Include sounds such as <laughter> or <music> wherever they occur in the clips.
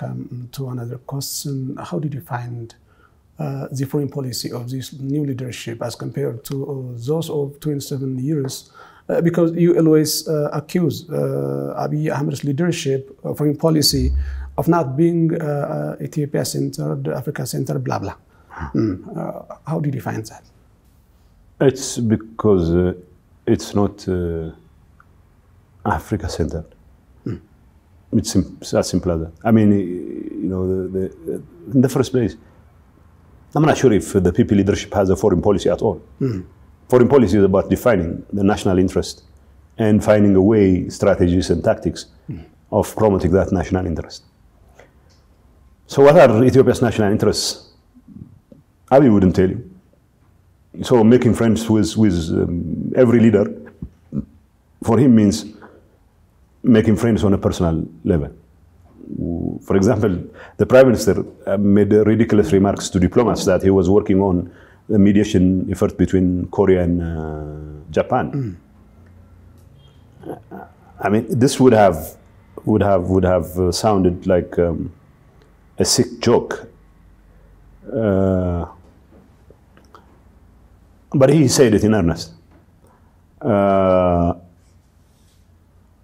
come to another question. How did you find uh, the foreign policy of this new leadership as compared to uh, those of 27 years? Uh, because you always uh, accuse uh, Abiy Ahmed's leadership, foreign policy, of not being Ethiopia centered, Africa centered, blah, blah. Mm. how did you find that? It's because it's not Africa centered. It's, it's as simple as that. I mean, you know, the, the, in the first place, I'm not sure if the PP leadership has a foreign policy at all. Mm. Foreign policy is about defining the national interest and finding a way, strategies, and tactics mm. of promoting that national interest. So, what are Ethiopia's national interests? Abiy wouldn't tell you. So, making friends with, with um, every leader for him means making friends on a personal level. For example, the prime minister made ridiculous remarks to diplomats that he was working on the mediation effort between Korea and uh, Japan. Mm. I mean, this would have would have would have uh, sounded like um, a sick joke. Uh, but he said it in earnest. Uh,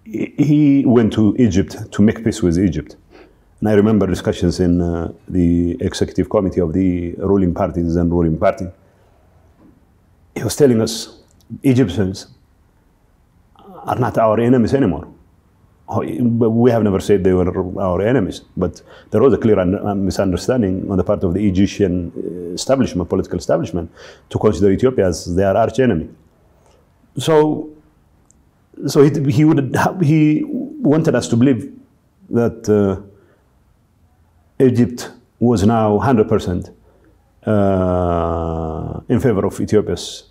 he went to Egypt to make peace with Egypt. And I remember discussions in uh, the executive committee of the ruling parties and ruling party. He was telling us Egyptians are not our enemies anymore. Oh, we have never said they were our enemies, but there was a clear uh, misunderstanding on the part of the Egyptian uh, establishment, political establishment, to consider Ethiopia as their arch enemy. So so he, he would he wanted us to believe that uh, Egypt was now 100% uh, in favor of Ethiopia's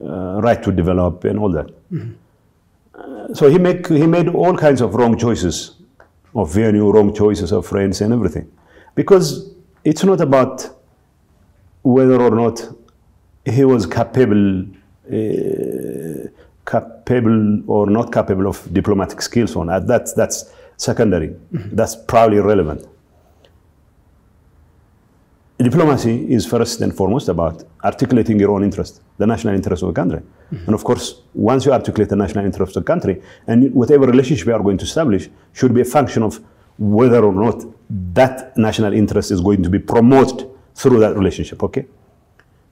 uh, right to develop and all that. Mm -hmm. so he make he made all kinds of wrong choices of venue, wrong choices of friends and everything, because it's not about whether or not he was capable uh, capable or not capable of diplomatic skills on that. That's, that's secondary. Mm-hmm. That's probably irrelevant. Diplomacy is first and foremost about articulating your own interest, the national interest of the country. Mm-hmm. And of course, once you articulate the national interest of the country, and whatever relationship you are going to establish should be a function of whether or not that national interest is going to be promoted through that relationship, okay?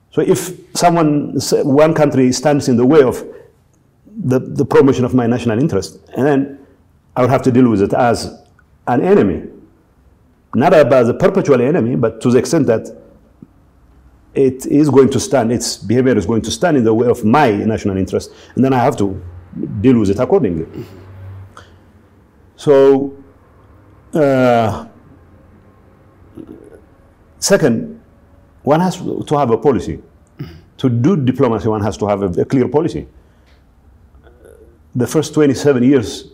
So if someone, one country stands in the way of the, the promotion of my national interest. And then I would have to deal with it as an enemy. Not as a perpetual enemy, but to the extent that it is going to stand, its behavior is going to stand in the way of my national interest. And then I have to deal with it accordingly. So, uh, second, one has to have a policy. To do diplomacy, one has to have a, a clear policy the first 27 years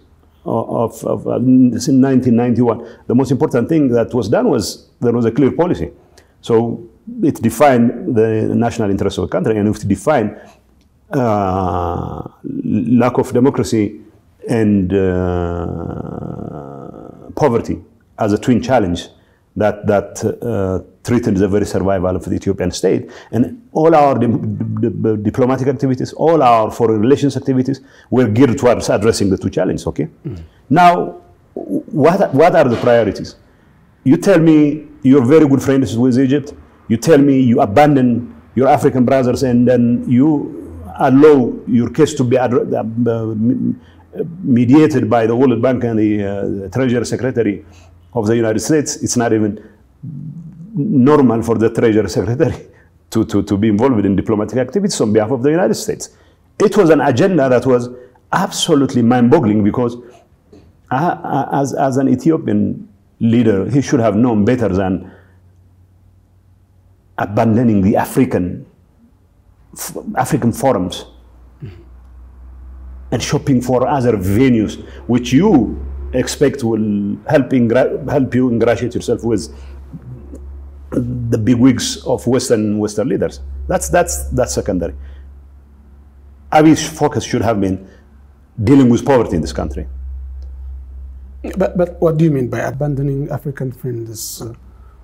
of, of, uh, in 1991, the most important thing that was done was there was a clear policy. So it defined the national interest of the country, and it defined uh, lack of democracy and uh, poverty as a twin challenge that that uh, threatened the very survival of the Ethiopian state. And all our di di diplomatic activities, all our foreign relations activities were geared towards addressing the two challenges. Okay. Mm. Now, what what are the priorities? You tell me you're very good friends with Egypt. You tell me you abandon your African brothers and then you allow your case to be uh, mediated by the World Bank and the uh, Treasury Secretary of the United States, it's not even normal for the Treasury Secretary to, to, to be involved in diplomatic activities on behalf of the United States. It was an agenda that was absolutely mind-boggling because uh, as, as an Ethiopian leader, he should have known better than abandoning the African African forums and shopping for other venues, which you expect will help, help you ingratiate yourself with the big wigs of Western Western leaders. That's that's that's secondary. Abiy's focus should have been dealing with poverty in this country. But, but what do you mean by abandoning African friends?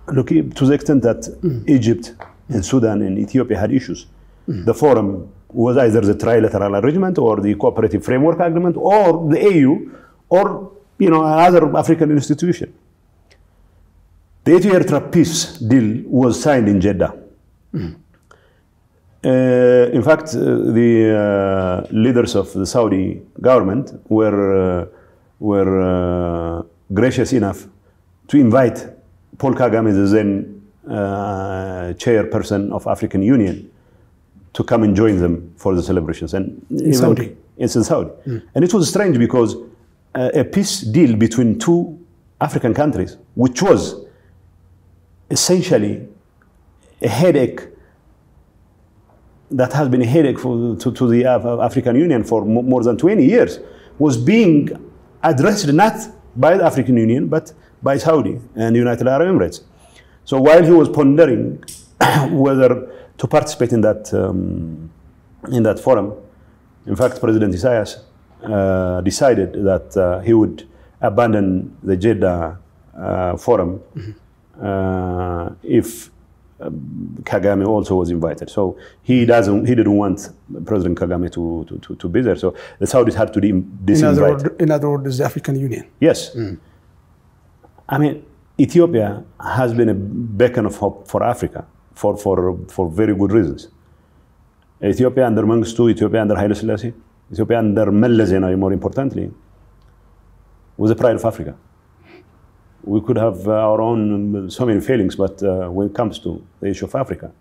Look, to the extent that mm. Egypt and Sudan and Ethiopia had issues, mm. the forum was either the trilateral arrangement or the cooperative framework agreement or the AU or you know another African institution. The Ethiopia peace deal was signed in Jeddah. Uh, in fact, uh, the uh, leaders of the Saudi government were, uh, were uh, gracious enough to invite Paul Kagame, the then uh, chairperson of African Union, to come and join them for the celebrations. And in Saudi? It's in Saudi. And it was strange because uh, a peace deal between two African countries, which was essentially a headache that has been a headache for, to, to the Af- African Union for mo- more than 20 years, was being addressed not by the African Union, but by Saudi and United Arab Emirates. So while he was pondering <coughs> whether to participate in that, um, in that forum, in fact, President Isaias uh, decided that uh, he would abandon the Jeddah uh, forum uh, if um, Kagame also was invited. So he doesn't, he didn't want President Kagame to, to, to, to be there. So the Saudis had to de- in, other disinvite. word, in other words, the African Union. Yes. I mean, Ethiopia has been a beacon of hope for Africa for, for, for very good reasons. Ethiopia under Mengistu, Ethiopia under Haile Selassie, Ethiopia under Meles Zenawi, more importantly, was the pride of Africa. We could have uh, our own um, so many failings, but uh, when it comes to the issue of Africa,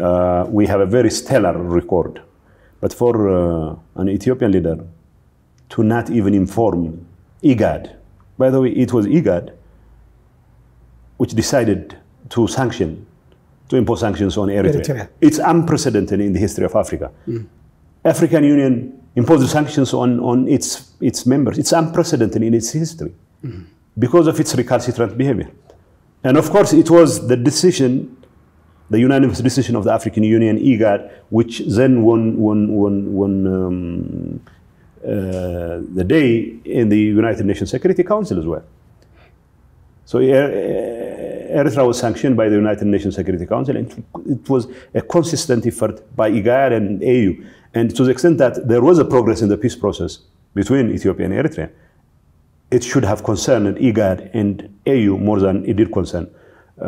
uh, we have a very stellar record. But for uh, an Ethiopian leader to not even inform IGAD, by the way, it was IGAD which decided to sanction, to impose sanctions on Eritrea. Eritrea. It's unprecedented in the history of Africa. African Union imposed sanctions on, on its, its members. It's unprecedented in its history because of its recalcitrant behavior. And of course, it was the decision, the unanimous decision of the African Union, IGAD, which then won, won, won, won um, uh, the day in the United Nations Security Council as well. So Er- Eritrea was sanctioned by the United Nations Security Council, and it was a consistent effort by IGAD and AU. And to the extent that there was a progress in the peace process between Ethiopia and Eritrea, it should have concerned IGAD and AU more than it did concern uh,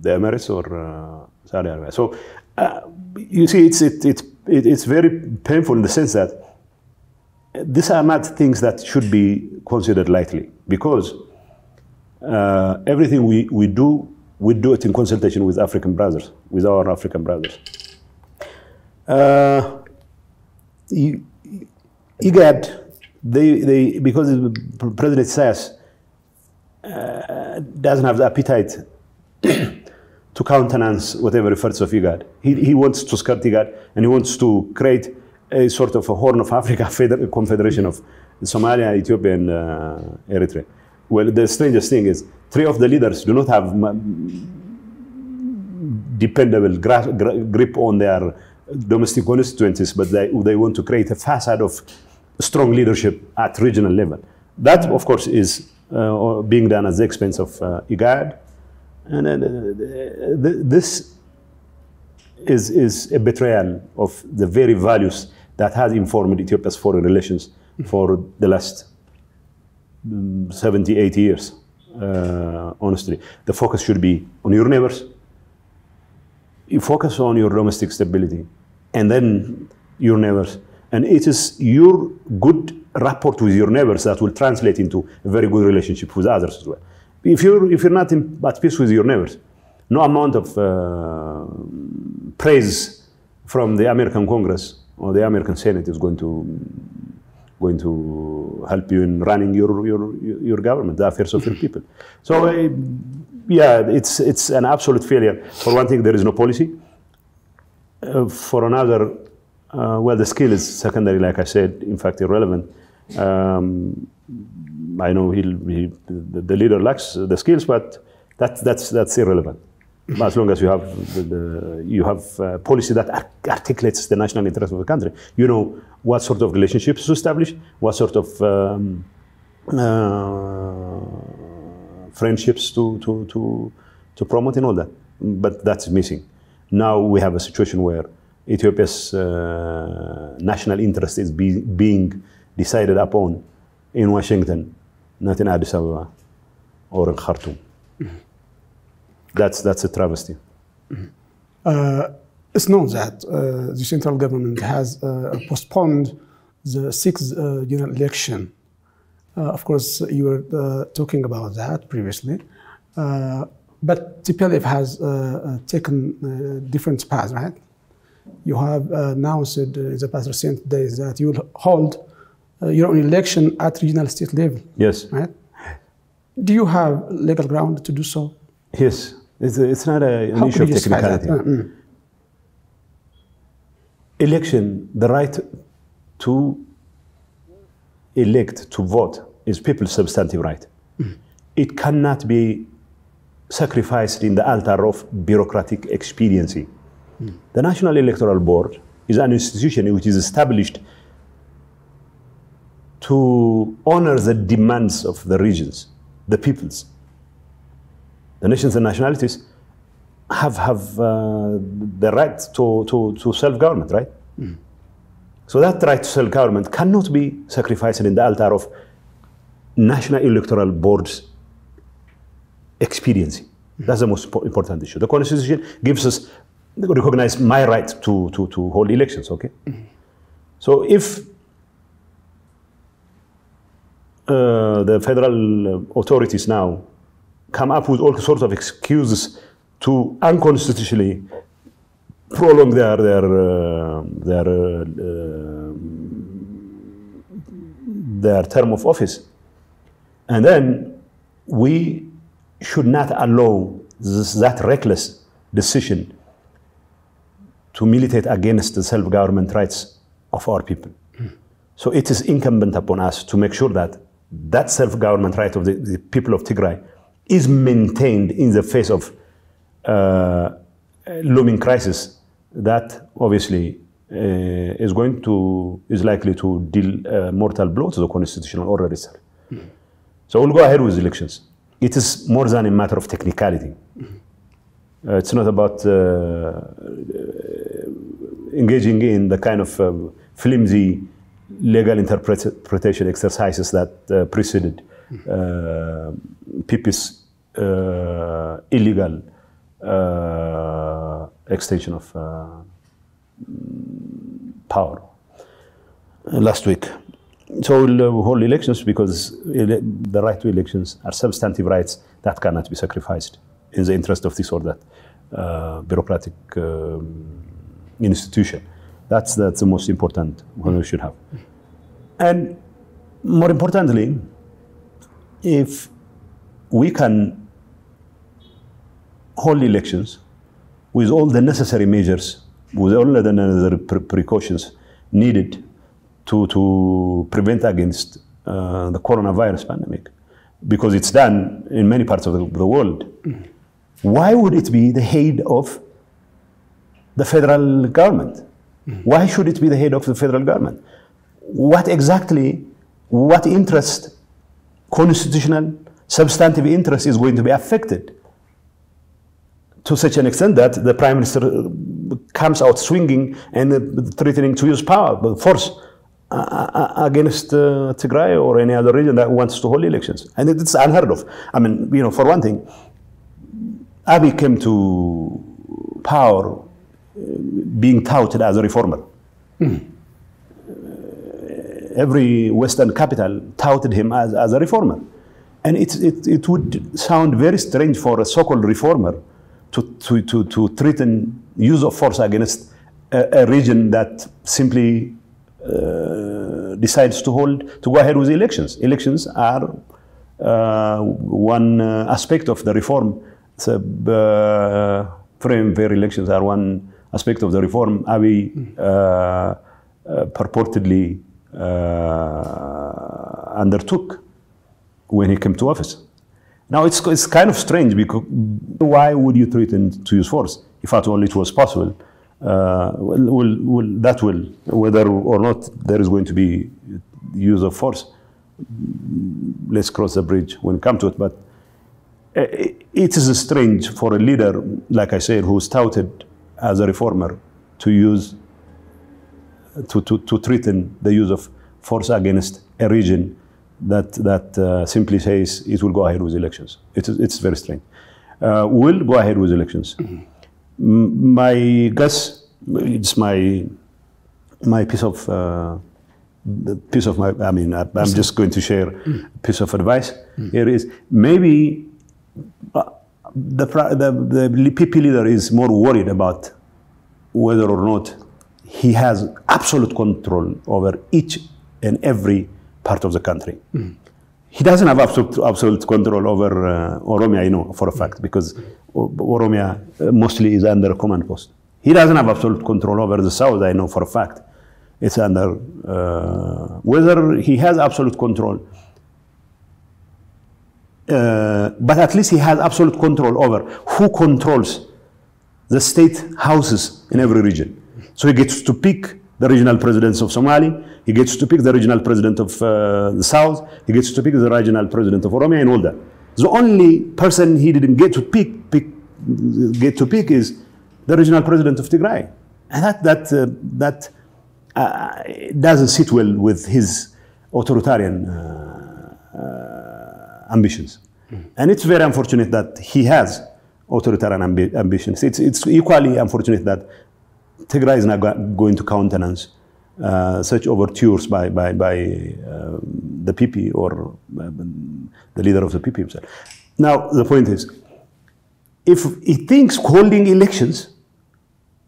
the Emirates or uh, Saudi Arabia. So uh, you see, it's, it, it, it, it's very painful in the sense that these are not things that should be considered lightly because uh, everything we, we do, we do it in consultation with African brothers, with our African brothers. Uh, you- IGAD, they, they, because President Isaias uh, doesn't have the appetite <clears throat> to countenance whatever efforts of IGAD. He, he wants to skirt IGAD and he wants to create a sort of a Horn of Africa <laughs> feder- confederation of Somalia, Ethiopia, and uh, Eritrea. Well, the strangest thing is three of the leaders do not have dependable grip on their domestic constituencies, but they, they want to create a facade of strong leadership at regional level. That, of course, is uh, being done at the expense of uh, IGAD. And uh, th- th- this is, is a betrayal of the very values that has informed Ethiopia's foreign relations for the last mm, 70, 80 years, uh, honestly. The focus should be on your neighbors, you focus on your domestic stability and then your neighbors. And it is your good rapport with your neighbors that will translate into a very good relationship with others as well. If you're, if you're not in, at peace with your neighbors, no amount of uh, praise from the American Congress or the American Senate is going to going to help you in running your your, your government, the affairs of your <laughs> people. So, uh, yeah, it's it's an absolute failure. For one thing, there is no policy. Uh, for another, uh, well, the skill is secondary, like I said, in fact, irrelevant. Um, I know he'll, he, the, leader lacks the skills, but that, that's, that's irrelevant. As long as you have the, the, you have policy that articulates the national interest of the country, you know what sort of relationships to establish, what sort of um, uh, friendships to, to, to, to promote and all that. But that's missing. Now we have a situation where Ethiopia's uh, national interest is be, being decided upon in Washington, not in Addis Ababa or in Khartoum. That's, that's a travesty. Uh, it's known that uh, the central government has uh, postponed the sixth uh, general election. Uh, of course, you were talking about that previously. but TPLF has taken different paths, right? You have announced in the past recent days that you will hold your own election at regional state level. Yes. Right? Do you have legal ground to do so? Yes. It's, it's not a, an How issue of technicality. Uh, mm. Election, the right to elect, to vote, is people's substantive right. Mm. It cannot be sacrificed in the altar of bureaucratic expediency. Mm. The National Electoral Board is an institution which is established to honor the demands of the regions, the peoples the nations and nationalities have have uh, the right to, to, to self-government, right? Mm. So that right to self-government cannot be sacrificed in the altar of national electoral boards expediency. Mm. That's the most important issue. The constitution gives us recognize my right to, to, to hold elections, okay? Mm. So if uh, the federal authorities now come up with all sorts of excuses to unconstitutionally prolong their their uh, their uh, uh, their term of office, and then we should not allow this, that reckless decision to militate against the self-government rights of our people. Mm. So it is incumbent upon us to make sure that that self-government right of the, the people of Tigray is maintained in the face of uh, looming crisis that obviously uh, is going to is likely to deal a mortal blow to the constitutional order itself. Mm. So we'll go ahead with elections. It is more than a matter of technicality. Mm. Uh, it's not about uh, uh, engaging in the kind of um, flimsy legal interpretation exercises that uh, preceded uh, PP's uh, illegal uh, extension of power. Last week. So we'll hold elections because the right to elections are substantive rights that cannot be sacrificed in the interest of this or that uh, bureaucratic um, institution. That's, that's the most important one we should have. And more importantly, if we can hold elections with all the necessary measures, with all the necessary pre precautions needed to, to prevent against uh, the coronavirus pandemic, because it's done in many parts of the, the world. Mm. Why would it be the head of the federal government? Why should it be the head of the federal government? What exactly, what interest constitutional substantive interest is going to be affected to such an extent that the prime minister uh, comes out swinging and uh, threatening to use power, force uh, against uh, Tigray or any other region that wants to hold elections. And it's unheard of. I mean, you know, for one thing, Abiy came to power being touted as a reformer. Mm. Every Western capital touted him as, as a reformer. And it, it, it would sound very strange for a so-called reformer to, to, to, to threaten use of force against a, a region that simply uh, decides to hold, to go ahead with elections. Elections are uh, one uh, aspect of the reform. So, uh, frame fair elections are one aspect of the reform Abiy uh, uh, purportedly undertook when he came to office. Now it's, it's kind of strange because why would you threaten to use force if at all it was possible? Uh, well, well, well, that will, whether or not there is going to be use of force, let's cross the bridge when we come to it. But uh, it is strange for a leader, like I said, who touted as a reformer to use, to, to, to threaten the use of force against a region that, that uh, simply says it will go ahead with elections. It's, it's very strange. Uh, will go ahead with elections. Mm-hmm. My guess, it's my, my piece of, uh, piece of my, I mean, I, am just going to share a piece of advice. Mm-hmm. Here is maybe uh, the, the, the PP leader is more worried about whether or not he has absolute control over each and every part of the country. Mm. He doesn't have absolute, absolute control over uh, Oromia, I know for a fact, because Oromia uh, mostly is under command post. He doesn't have absolute control over the south, I know for a fact. It's under, uh, whether he has absolute control, uh, but at least he has absolute control over who controls the state houses in every region. So he gets to pick the regional presidents of Somali, he gets to pick the regional president of uh, the South. He gets to pick the regional president of Oromia and all that. The only person he didn't get to pick, pick get to pick is the regional president of Tigray. And that, that, uh, that uh, doesn't sit well with his authoritarian uh, uh, ambitions. Mm. And it's very unfortunate that he has authoritarian ambi ambitions. It's, it's equally unfortunate that Tigray is not going to countenance uh, such overtures by, by, by uh, the PP or uh, the leader of the PP himself. Now, the point is, if he thinks holding elections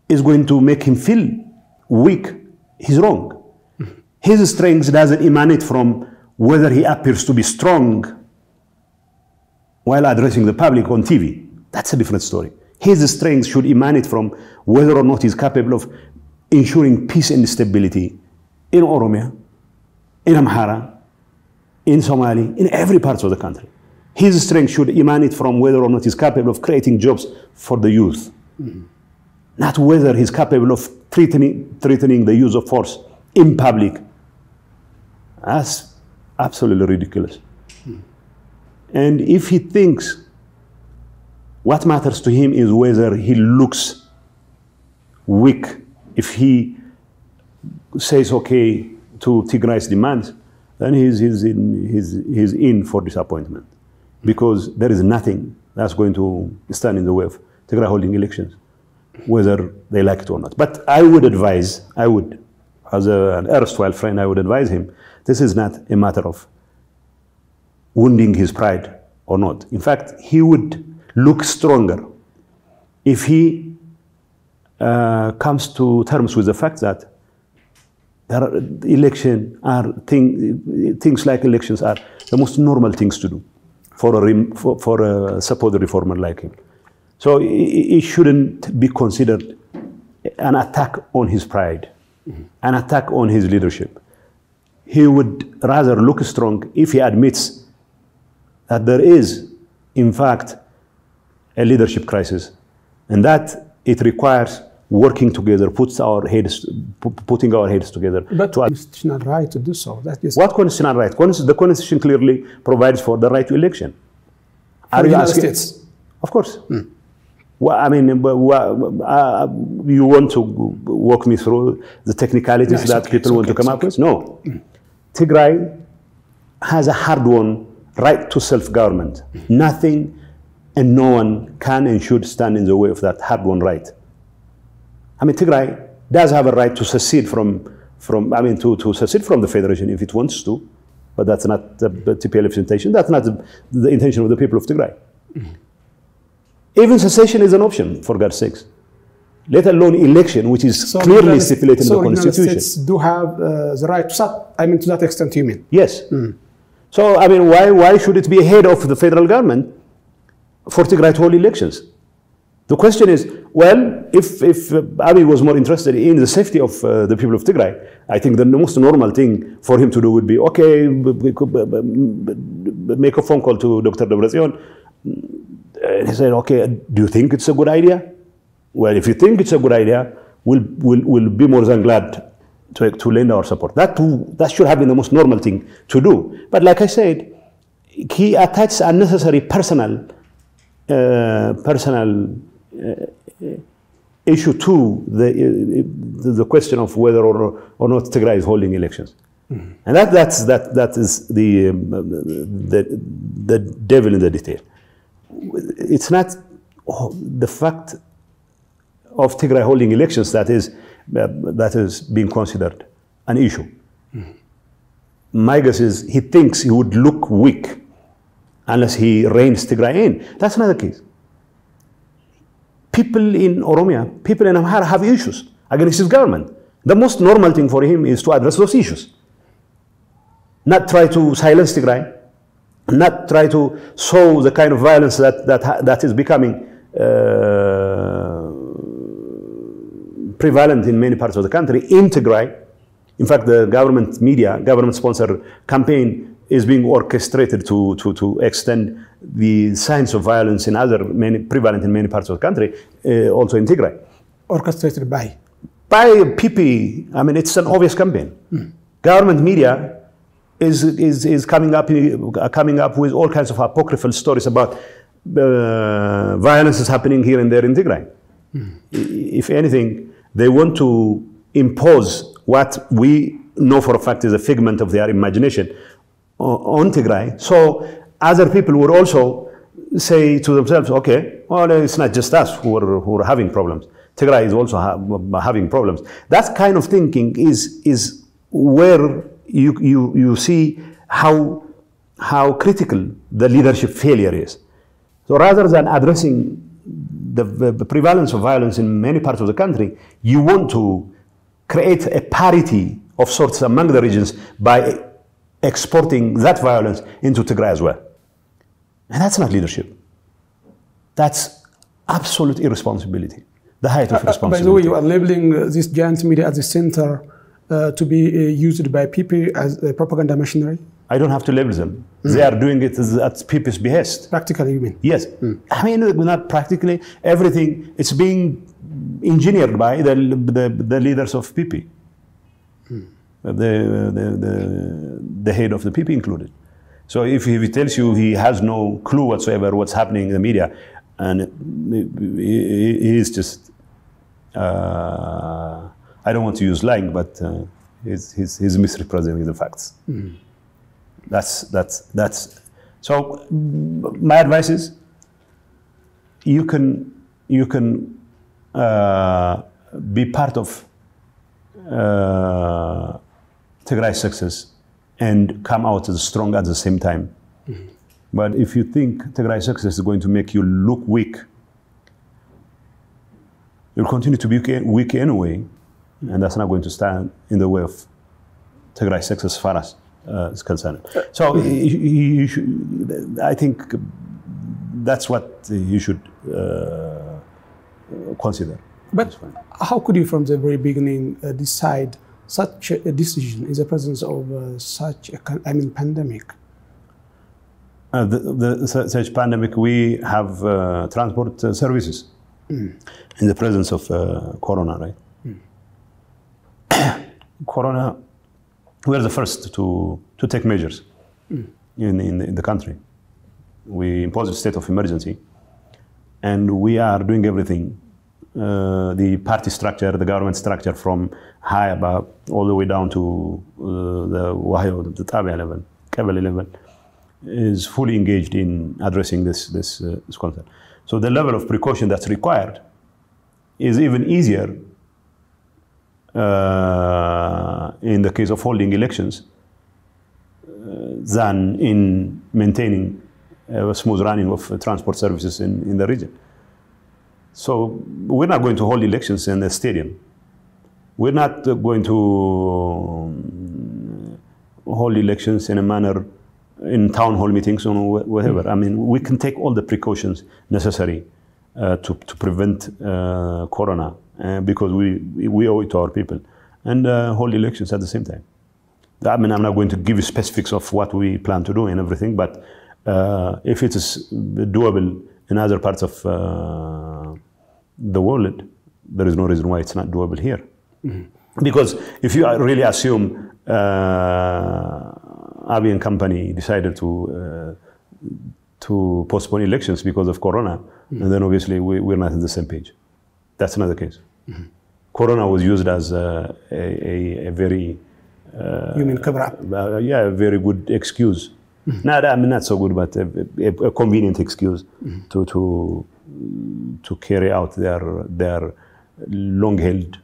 is going to make him feel weak, he's wrong. His strength doesn't emanate from whether he appears to be strong while addressing the public on TV. That's a different story. His strength should emanate from whether or not he's capable of ensuring peace and stability in Oromia, in Amhara, in Somali, in every part of the country. His strength should emanate from whether or not he's capable of creating jobs for the youth, mm-hmm. not whether he's capable of threatening, threatening the use of force in public. That's absolutely ridiculous. And if he thinks what matters to him is whether he looks weak if he says okay to Tigray's demands, then he's, he's, in, he's, he's in for disappointment because there is nothing that's going to stand in the way of Tigray holding elections, whether they like it or not. But I would advise, I would, as a, an erstwhile friend, I would advise him this is not a matter of wounding his pride or not. In fact, he would look stronger if he uh, comes to terms with the fact that there are, election are thing, things like elections are the most normal things to do for a, for, for a supposed reformer like him. So it, shouldn't be considered an attack on his pride, mm -hmm. an attack on his leadership. He would rather look strong if he admits that there is, in fact, a leadership crisis, and that it requires working together, puts our heads, putting our heads together. But to constitutional right to do so. That is what constitutional right? The constitution clearly provides for the right to election. Are you asking? States? Of course. Mm. Well, I mean, uh, you want to walk me through the technicalities no, that okay, people want to come up with? No. Mm. Tigray has a hard-won right to self-government. Nothing and no one can and should stand in the way of that hard-won right. I mean, Tigray does have a right to secede from, from I mean, to, to secede from the federation if it wants to, but that's not the TPLF's intention. That's not the, the intention of the people of Tigray. Mm. Even secession is an option, for God's sakes. Let alone election, which is so clearly stipulated so in the Constitution. States do have uh, the right to that. I mean, to that extent, you mean? Yes. Mm. So, I mean, why, why should it be ahead of the federal government for Tigray to hold elections? The question is, well, if, if uh, Abiy was more interested in the safety of uh, the people of Tigray, I think the most normal thing for him to do would be, okay, make a phone call to Dr. Debretsion. And he said, okay, do you think it's a good idea? Well, if you think it's a good idea, we'll, we'll, we'll be more than glad to, to lend our support. That, too, that should have been the most normal thing to do. But like I said, he attaches unnecessary personal, uh, personal uh, issue to the, uh, the question of whether or, or not Tigray is holding elections. And that, that's, that, that is the, um, the, the devil in the detail. It's not oh, the fact of Tigray holding elections that is, that is being considered an issue. My guess is he thinks he would look weak unless he reins Tigray in. That's another case. People in Oromia, people in Amhara have issues against his government. The most normal thing for him is to address those issues. Not try to silence Tigray, not try to sow the kind of violence that, that, that is becoming uh, prevalent in many parts of the country in Tigray. In fact, the government media, government sponsored campaign is being orchestrated to, to, to extend the signs of violence in other many prevalent in many parts of the country, uh, also in Tigray. Orchestrated by? By PP, I mean, it's an obvious campaign. Government media is, is, is coming, up, uh, coming up with all kinds of apocryphal stories about uh, violence is happening here and there in Tigray. If anything, they want to impose what we know for a fact is a figment of their imagination on Tigray. So other people would also say to themselves, okay, well, it's not just us who are, who are having problems. Tigray is also ha having problems. That kind of thinking is, is where you, you, you see how, how critical the leadership failure is. So rather than addressing the, the, prevalence of violence in many parts of the country, you want to create a parity of sorts among the regions by exporting that violence into Tigray as well. And that's not leadership. That's absolute irresponsibility, the height of responsibility. Uh, by the way, you are labeling uh, this giant media at the center uh, to be uh, used by people as a propaganda machinery? I don't have to label them. Mm. They are doing it at PP's behest. Practically, you mean? Yes. Mm. I mean, not practically. Everything, it's being engineered by the, the, the leaders of PP. Mm. The, the, the, the head of the PP included. So if he tells you he has no clue whatsoever what's happening in the media, and he, he is just, uh, I don't want to use lying, but uh, he's, he's, he's, misrepresenting the facts. Mm. That's, that's, that's, so my advice is you can, you can uh, be part of uh, Tigray's success and come out as strong at the same time. Mm-hmm. But if you think Tigray's success is going to make you look weak, you'll continue to be weak anyway, and that's not going to stand in the way of Tigray's success for us. Is concerned. So you, you should, I think that's what you should uh, consider. But how could you, from the very beginning, uh, decide such a decision in the presence of uh, such a, I mean, pandemic? Uh, the, the, such pandemic, we have uh, transport uh, services mm. in the presence of uh, corona, right? Mm. <coughs> corona, we are the first to, to take measures mm. in, in, in the country. We imposed a state of emergency, and we are doing everything uh, the party structure, the government structure from high above all the way down to uh, the Wahyo, the Tabia level, Kebele level, is fully engaged in addressing this, this, uh, this concern. So the level of precaution that's required is even easier uh, in the case of holding elections uh, than in maintaining a smooth running of transport services in, in the region. So we're not going to hold elections in the stadium. We're not going to um, hold elections in a manner in town hall meetings or whatever. I mean, we can take all the precautions necessary uh, uh, to, to prevent uh, corona uh, because we, we owe it to our people and uh, hold elections at the same time. I mean, I'm not going to give you specifics of what we plan to do and everything, but uh, if it is doable in other parts of uh, the world, there is no reason why it's not doable here. Mm-hmm. Because if you really assume uh, Abiy and company decided to uh, to postpone elections because of Corona, mm-hmm. and then obviously we, we're not on the same page. That's not the case. Mm-hmm. Corona was used as a, a, a very uh, you mean cover up? Uh, yeah, a very good excuse. Mm-hmm. Not, I mean, not so good, but a, a, a convenient excuse mm-hmm. to, to, to carry out their, their long-held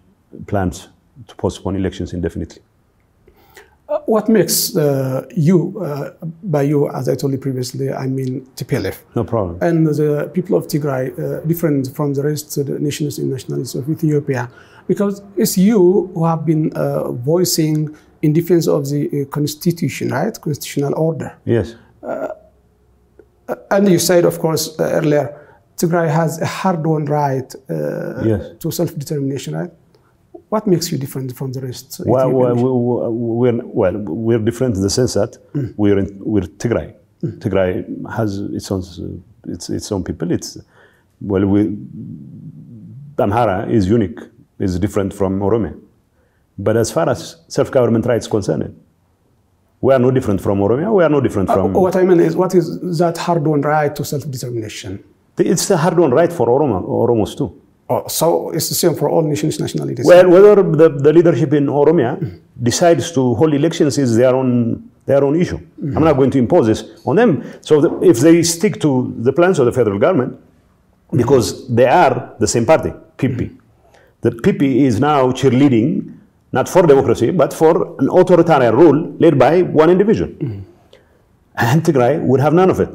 plans to postpone elections indefinitely. What makes uh, you, uh, by you, as I told you previously, I mean TPLF. No problem. And the people of Tigray, uh, different from the rest of the nations and nationalities of Ethiopia, because it's you who have been uh, voicing in defense of the uh, constitution, right? Constitutional order. Yes. Uh, and you said, of course, uh, earlier, Tigray has a hard-won right uh, yes. to self-determination, right? What makes you different from the rest? Well, well we're, well, we're different in the sense that mm. we're, in, we're Tigray. Mm. Tigray has its own, its, its own people. It's, well, we, Amhara is unique, is different from Oromia. But as far as self-government rights concerned, we are no different from Oromia. We are no different from. Uh, what I mean is, what is that hard-won right to self-determination? It's a hard-won right for Oromo, Oromos too. Oh, so it's the same for all nations, nationalities. Well, whether the, the leadership in Oromia mm. decides to hold elections is their own their own issue. Mm. I'm not going to impose this on them. So the, if they stick to the plans of the federal government, because they are the same party, PP. The PP is now cheerleading not for democracy, but for an authoritarian rule led by one individual. Mm -hmm. And Tigray would have none of it.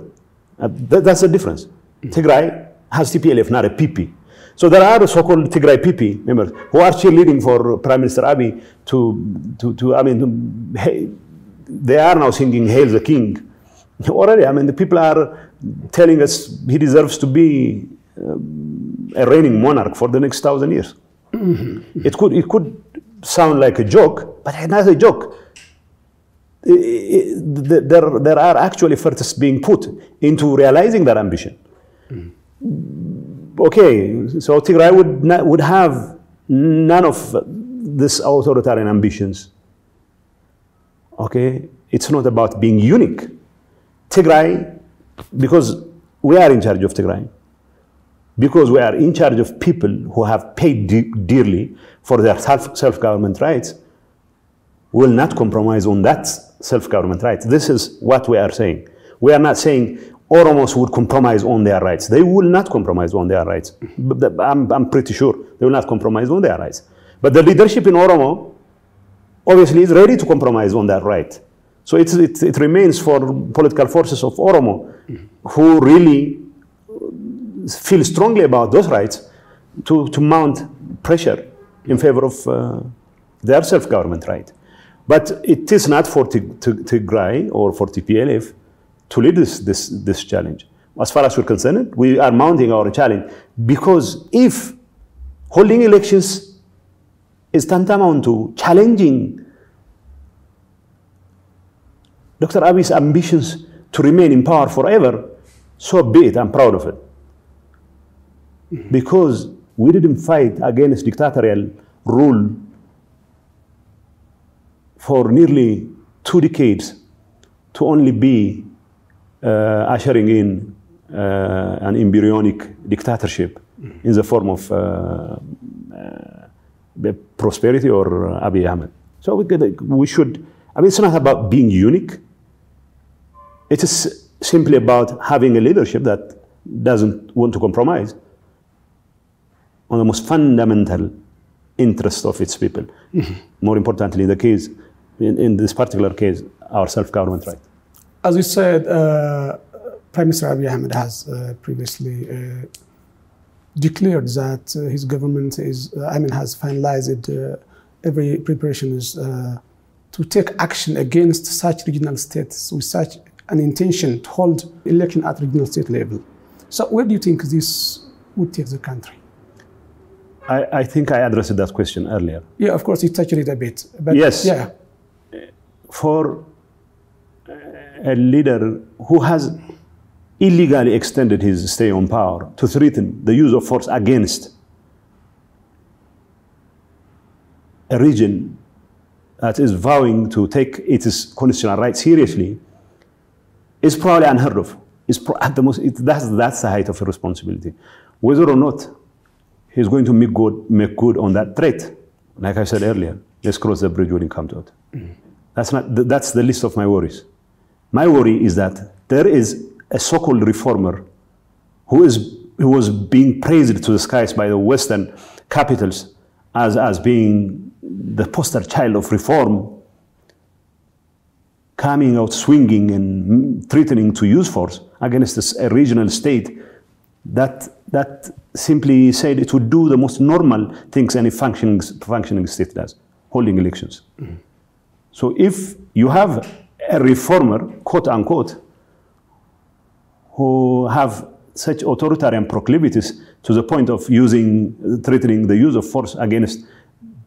Uh, th that's the difference. -hmm. Tigray has TPLF, not a PP. So there are so-called Tigray PP members who are cheerleading for Prime Minister Abiy to, to, to I mean, to, hey, they are now singing Hail the King. <laughs> Already, I mean, the people are telling us he deserves to be um, a reigning monarch for the next thousand years. Mm -hmm. It could, it could sound like a joke, but it's not a joke. There, there are actually efforts being put into realizing that ambition. Mm. Okay, so Tigray would, not, would have none of this authoritarian ambitions. Okay, it's not about being unique. Tigray, because we are in charge of Tigray, because we are in charge of people who have paid de dearly for their self-government rights, will not compromise on that self-government rights. This is what we are saying. We are not saying Oromos would compromise on their rights. They will not compromise on their rights. I'm, I'm pretty sure they will not compromise on their rights. But the leadership in Oromo obviously is ready to compromise on that right. So it, it remains for political forces of Oromo who really feel strongly about those rights to, to mount pressure in favor of uh, their self-government right. But it is not for Tigray or for TPLF to lead this, this, this challenge. As far as we're concerned, we are mounting our challenge because if holding elections is tantamount to challenging Dr. Abiy's ambitions to remain in power forever, so be it. I'm proud of it. Because we didn't fight against dictatorial rule for nearly two decades to only be ushering in uh, an embryonic dictatorship in the form of uh, uh prosperity or Abiy Ahmed. So we, we should, I mean, it's not about being unique. It is simply about having a leadership that doesn't want to compromise on the most fundamental interest of its people. Mm -hmm. More importantly, in the case, in, in this particular case, our self-government right. As you said, uh, Prime Minister Abiy Ahmed has uh, previously uh, declared that uh, his government is, uh, I mean, has finalized uh, every preparations to take action against such regional states with such an intention to hold election at regional state level. So where do you think this would take the country? I, I think I addressed that question earlier. Yeah, of course, you touched it a bit. But Yes. Yeah. For a leader who has illegally extended his stay on power to threaten the use of force against a region that is vowing to take its constitutional rights seriously is probably unheard of. Pro- at the most, it, that's, that's the height of responsibility. Whether or not he's going to make good, make good on that threat, like I said earlier, let's cross the bridge when it comes to it. That's, not, th- that's the list of my worries. My worry is that there is a so-called reformer who is who was being praised to the skies by the Western capitals as, as being the poster child of reform, coming out swinging and threatening to use force against a regional state that, that simply said it would do the most normal things any functioning, functioning state does, holding elections. Mm-hmm. So if you have a reformer, quote unquote, who have such authoritarian proclivities to the point of using, threatening the use of force against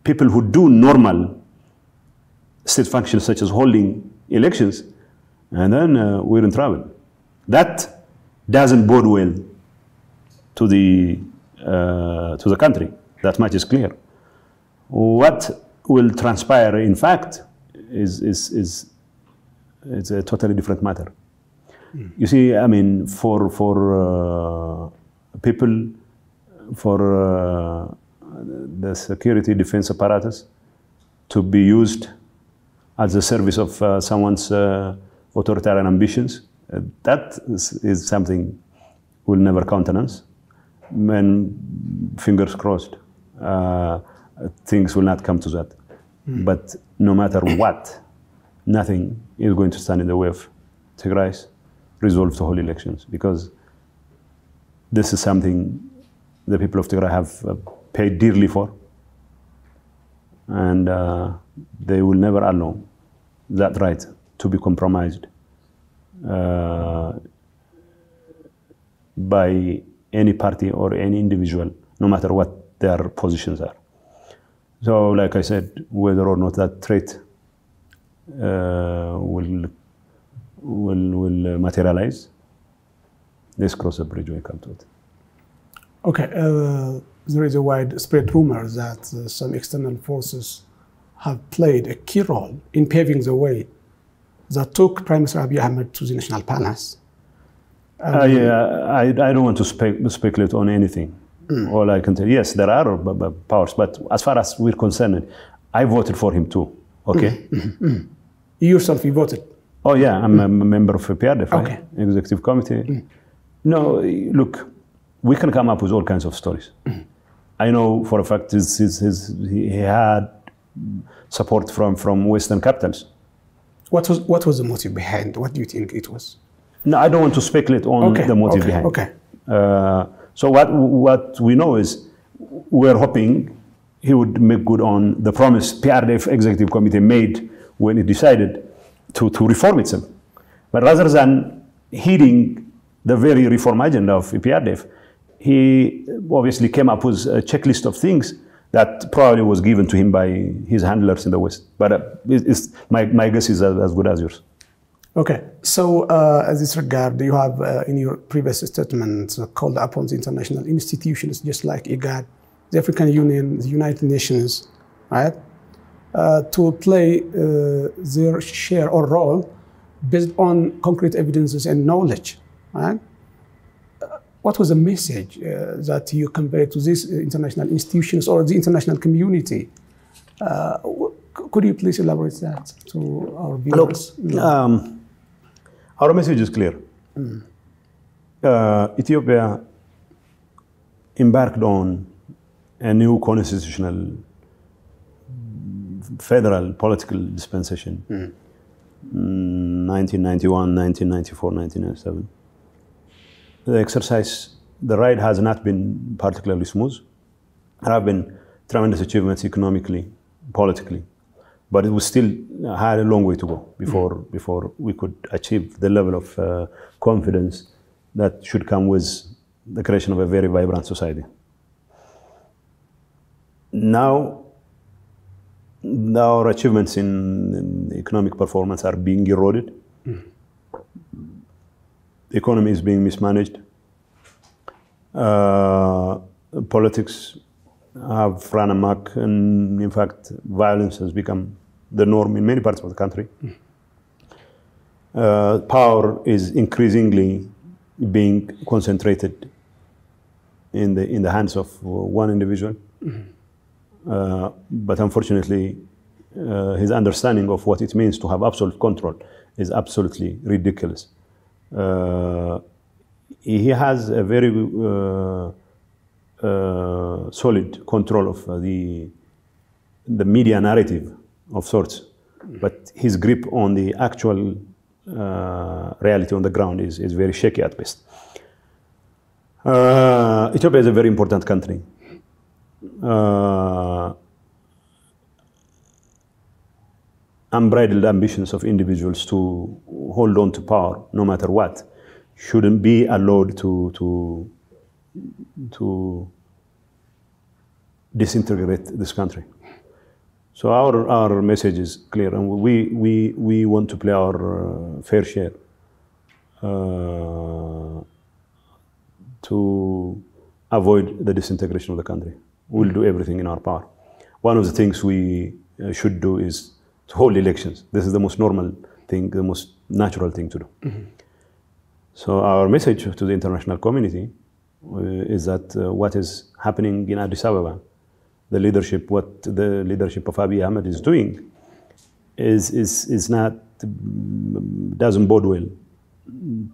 people who do normal state functions such as holding elections, and then uh, we're in trouble. That doesn't bode well to the, uh, to the country. That much is clear. What will transpire, in fact, is, is, is it's a totally different matter. You see, I mean, for, for uh, people, for uh, the security defense apparatus to be used at the service of uh, someone's uh, authoritarian ambitions, uh, that is, is something we'll never countenance. And fingers crossed, uh, things will not come to that. But no matter what, nothing is going to stand in the way of Tigray's resolve to hold elections because this is something the people of Tigray have uh, paid dearly for, and uh, they will never allow that right to be compromised uh, by any party or any individual, no matter what their positions are. So, like I said, whether or not that threat will will will materialize, let's cross the bridge when we come to it. Okay, uh, there is a widespread rumor that uh, some external forces have played a key role in paving the way that took Prime Minister Abiy Ahmed to the National Palace. I, uh, I, I don't want to spe- speculate on anything. All I can tell, yes, there are powers, but as far as we're concerned, I voted for him too. Okay. Mm-hmm. Mm-hmm. Mm-hmm. You yourself, you voted. Oh yeah, I'm a member of EPRDF? Okay. executive committee. No, look, we can come up with all kinds of stories. I know for a fact his, his, his, he he had support from, from Western capitals. What was, what was the motive behind? What do you think it was? No, I don't want to speculate on Okay, the motive okay, behind. okay. Uh, so what what we know is we're hoping he would make good on the promise EPRDF executive committee made when it decided to, to reform itself. But rather than heeding the very reform agenda of EPRDF, he obviously came up with a checklist of things that probably was given to him by his handlers in the West. But uh, it's, my, my guess is as, as good as yours. Okay, so uh, as this regard, you have uh, in your previous statement uh, called upon the international institutions, just like IGAD, the African Union, the United Nations, right, uh, to play uh, their share or role based on concrete evidences and knowledge, right? Uh, What was the message uh, that you conveyed to these international institutions or the international community? Uh, could you please elaborate that to our viewers? Um, our message is clear. Uh, Ethiopia embarked on a new constitutional federal political dispensation. Mm, 1991, 1994, 1997. The exercise, the ride has not been particularly smooth. There have been tremendous achievements economically, politically, but it was still had a long way to go before before we could achieve the level of uh, confidence that should come with the creation of a very vibrant society. Now, our achievements in, in economic performance are being eroded. Mm. The economy is being mismanaged. Uh, politics have run amok, and in fact, violence has become the norm in many parts of the country. Mm. Uh, power is increasingly being concentrated in the in the hands of one individual. Mm. Uh, but unfortunately, uh, his understanding of what it means to have absolute control is absolutely ridiculous. Uh, he has a very uh, uh, solid control of the the media narrative of sorts, but his grip on the actual reality on the ground is, is very shaky at best. Ethiopia is a very important country uh, unbridled ambitions of individuals to hold on to power no matter what shouldn't be allowed to to to disintegrate this country. So our our message is clear, and we we we want to play our uh, fair share uh, to avoid the disintegration of the country we'll do everything in our power. One of the things we uh, should do is to hold elections. This is the most normal thing, the most natural thing to do. Mm-hmm. So our message to the international community uh, is that uh, what is happening in Addis Ababa, the leadership, what the leadership of Abiy Ahmed is doing, is is is not doesn't bode well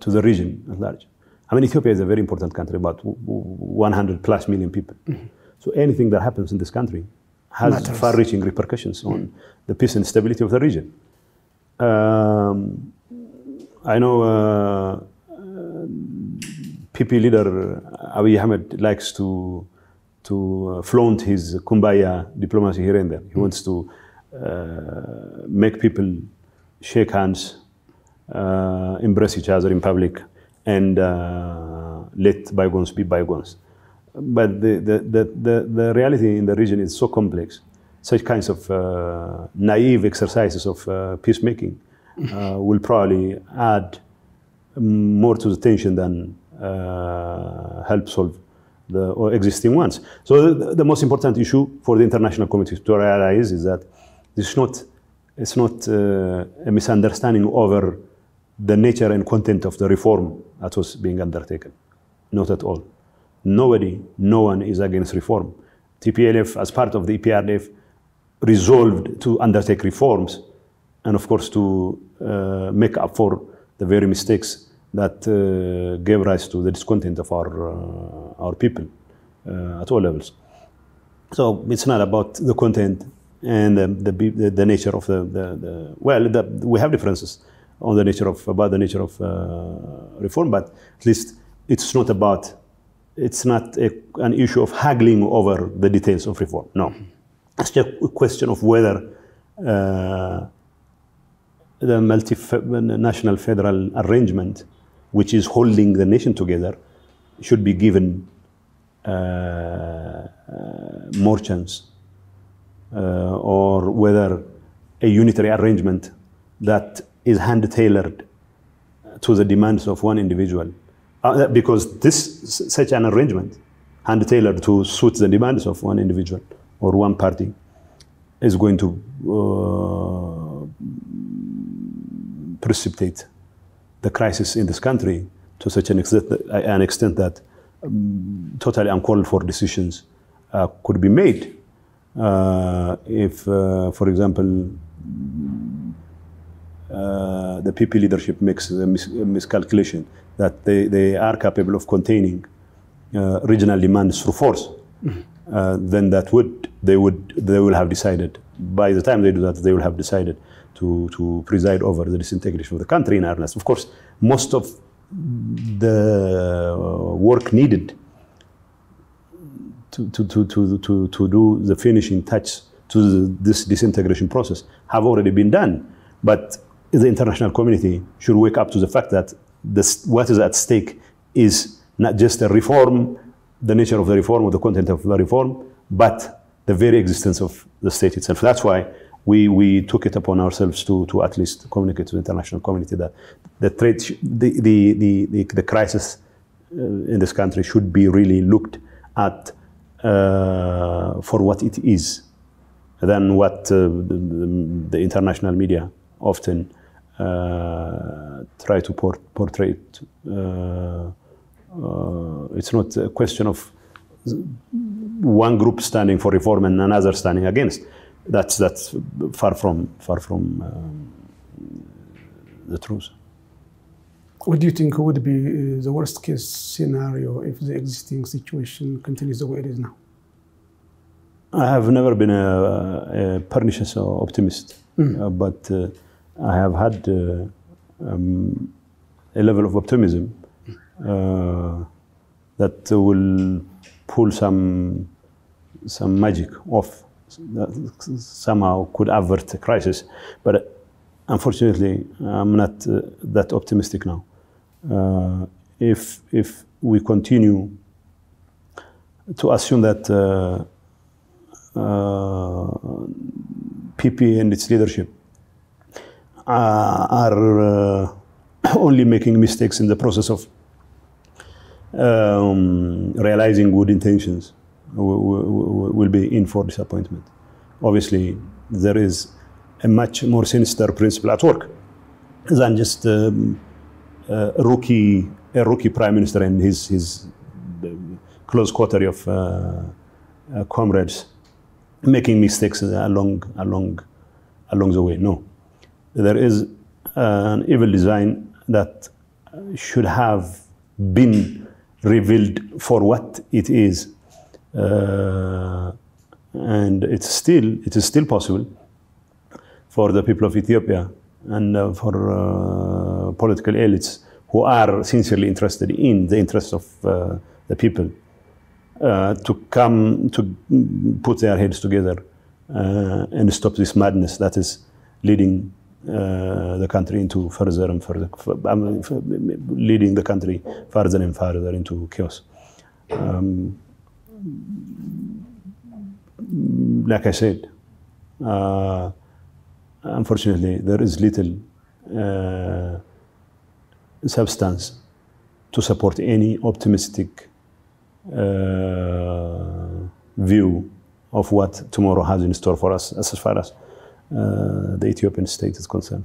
to the region at large. I mean, Ethiopia is a very important country, about 100 plus million people. Mm-hmm. So anything that happens in this country has far-reaching repercussions on mm. the peace and stability of the region. Um, I know uh, PP leader Abiy Ahmed likes to to uh, flaunt his kumbaya diplomacy here and there. He mm. wants to uh, make people shake hands, uh, embrace each other in public, and uh, let bygones be bygones but the, the, the, the, the reality in the region is so complex. Such kinds of uh, naive exercises of uh, peacemaking uh, will probably add more to the tension than uh, help solve the existing ones. So the, the, most important issue for the international community to realize is that this is not, it's not uh, a misunderstanding over the nature and content of the reform that was being undertaken. Not at all. Nobody, no one is against reform. TPLF, as part of the EPRDF, resolved to undertake reforms and, of course, to uh, make up for the very mistakes that uh, gave rise to the discontent of our, uh, our people uh, at all levels. So it's not about the content and the, the, the nature of the, the, the well, the, we have differences on the nature of, about the nature of uh, reform, but at least it's not about it's not a, an issue of haggling over the details of reform. No. It's just a question of whether uh, the multinational federal arrangement, which is holding the nation together, should be given uh, uh, more chance, uh, or whether a unitary arrangement that is hand tailored to the demands of one individual uh, because this such an arrangement, hand tailored to suit the demands of one individual or one party, is going to uh, precipitate the crisis in this country to such an extent, an extent that um, totally uncalled for decisions uh, could be made. Uh, if, uh, for example, uh, the PP leadership makes a, mis miscalculation that they, they are capable of containing uh, regional demands through force, mm -hmm. uh, then that would they would they will have decided by the time they do that they will have decided to to preside over the disintegration of the country in earnest. Of course, most of the work needed to, to, to, to, to, to do the finishing touch to the, this disintegration process have already been done. But the international community should wake up to the fact that this, what is at stake is not just the reform, the nature of the reform or the content of the reform, but the very existence of the state itself. That's why we, we took it upon ourselves to, to at least communicate to the international community that the, trade, the, the, the, the, the crisis uh, in this country should be really looked at uh, for what it is than what uh, the, the, international media often try to port portray it. Uh, uh, it's not a question of one group standing for reform and another standing against. That's that's far from far from um, the truth. What do you think would be uh, the worst case scenario if the existing situation continues the way it is now? I have never been a, a pernicious optimist, mm. uh, but uh, I have had uh, um, a level of optimism uh, that will pull some some magic off that somehow could avert a crisis. But unfortunately, I'm not uh, that optimistic now. Uh, if if we continue to assume that uh, PP and its leadership are <clears throat> only making mistakes in the process of um, realizing good intentions will be in for disappointment. Obviously, there is a much more sinister principle at work than just um, a rookie, a rookie prime minister and his, his close coterie of uh, uh, comrades making mistakes along, along, along the way. No, there is an evil design that should have been revealed for what it is. Uh, and it's still, it is still possible for the people of Ethiopia and uh, for uh, political elites who are sincerely interested in the interests of uh, the people uh, to come to put their heads together uh, and stop this madness that is leading uh, the country into further and further, um, leading the country further and further into chaos. Um, like I said, uh, unfortunately, there is little uh, substance to support any optimistic uh, view of what tomorrow has in store for us as far as the Ethiopian state is concerned.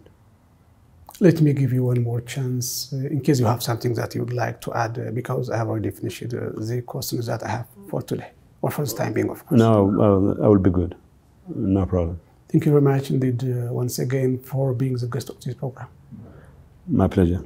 Let me give you one more chance uh, in case you have something that you would like to add, uh, because I have already finished uh, the questions that I have for today, or for the time being, of course. No, I will be good. No problem. Thank you very much indeed, uh, once again, for being the guest of this program. My pleasure.